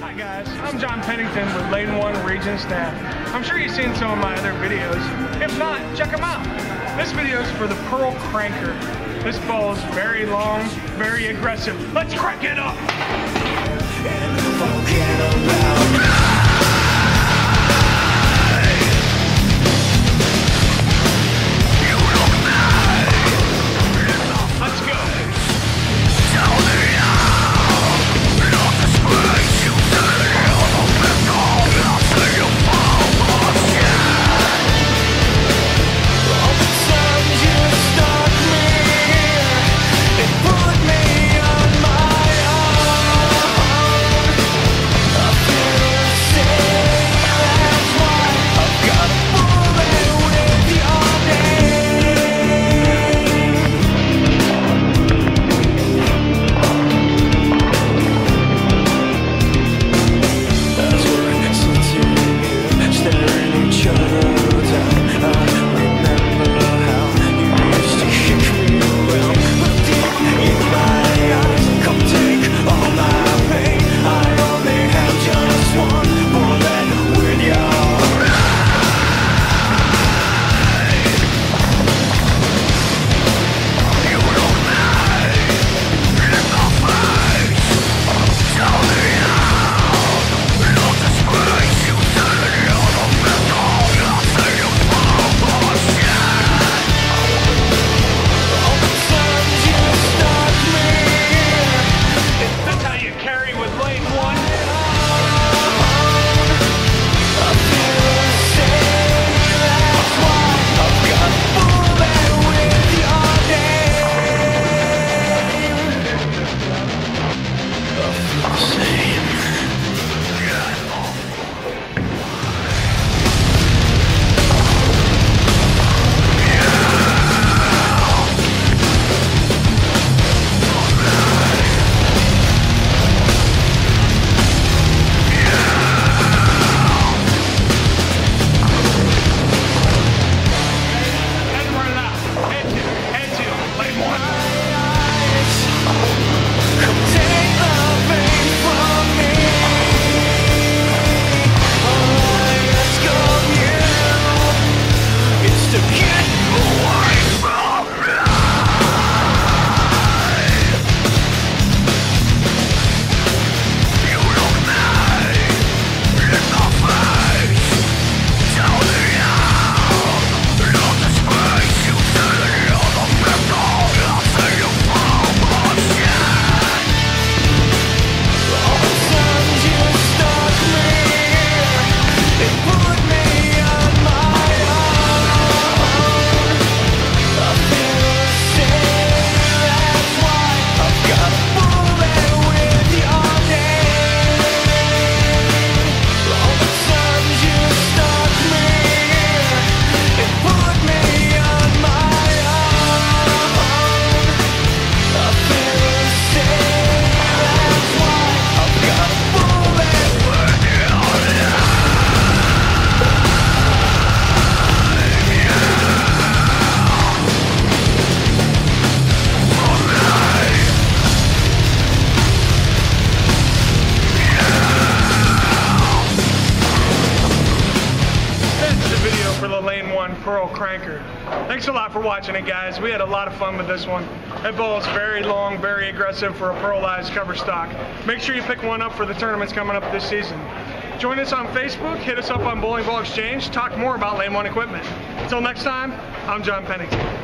Hi guys, I'm John Pennington with Lane 1 Region Staff. I'm sure you've seen some of my other videos. If not, check them out. This video is for the Pearl Cranker. This ball is very long, very aggressive. Let's crank it up! Lane 1 Pearl Cranker. Thanks a lot for watching it, guys. We had a lot of fun with this one. That ball is very long, very aggressive for a pearlized cover stock. Make sure you pick one up for the tournaments coming up this season. Join us on Facebook, hit us up on Bowling Ball Exchange, talk more about Lane 1 equipment. Until next time, I'm John Pennington.